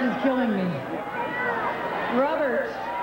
friend's killing me. Robert.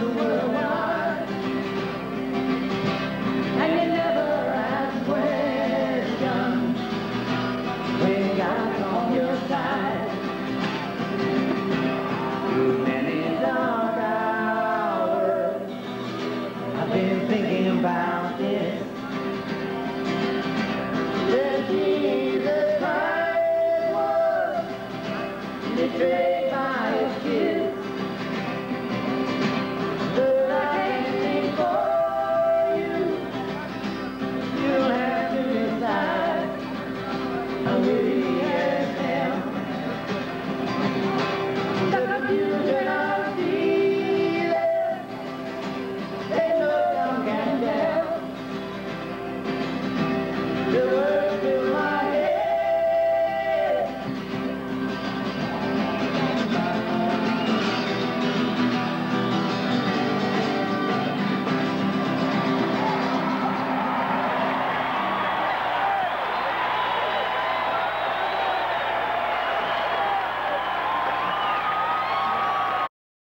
Thank you.